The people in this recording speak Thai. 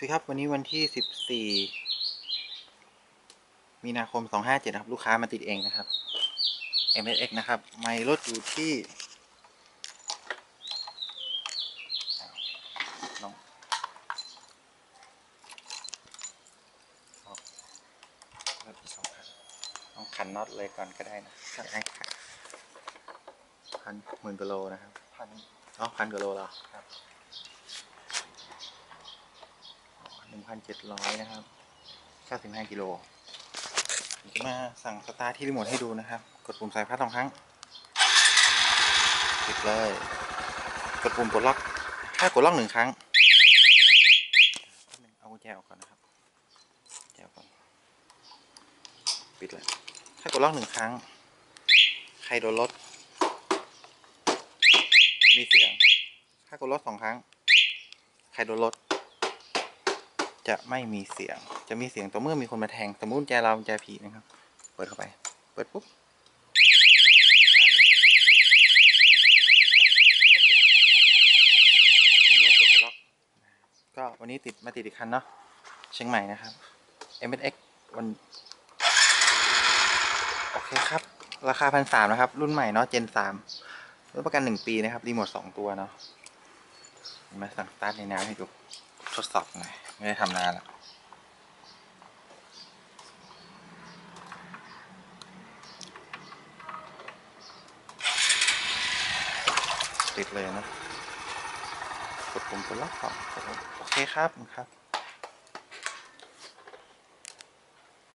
สิครับวันนี้วันที่สิบสี่มีนาคมสองห้าเจ็ดครับ ลูกค้ามาติดเองนะครับ MSX นะครับ ไม่ลดอยู่ที่ลองเอาเริ่มที่สองพันลองขันน็อตเลยก่อนก็ได้นะจะให้ขันพันหมื่นกิโลนะครับ พันอ๋อพันกิโลเหรอครับ หนึ่งพันเจ็ดร้อยนะครับเก้าสิบห้ากิโลผมจะมาสั่งสตาร์ทที่รีโมทให้ดูนะครับ กดปุ่มสายพัดสองครั้งปิดเลย กดปุ่มปลดล็อก ถ้ากดล็อกหนึ่งครั้ง เอากุญแจออกก่อนนะครับกุญแจออกก่อน ปิดเลย ถ้ากดล็อกหนึ่งครั้ง ใครโดนรถจะมีเสียง ถ้ากดล็อกสองครั้ง ใครโดนรถ จะไม่มีเสียง จะมีเสียงต่อเมื่อมีคนมาแทง สมมติแจเรากุญแจผีนะครับ เปิดเข้าไป เปิดปุ๊บก็วันนี้ติดมาติดอีกคันเนาะ เชียงใหม่นะครับ m x วันโอเคครับ ราคาพันสามนะครับ รุ่นใหม่เนาะเจนสามรับประกันหนึ่งปีนะครับ รีโมทสองตัวเนาะมาสั่งสตาร์ทในน้ำให้ดู ทดสอบหน่อยไม่ได้ทำนานแล้วติดเลยนะ กดปุ่มกดล็อกก่อนกดล็อกโอเคครับครับ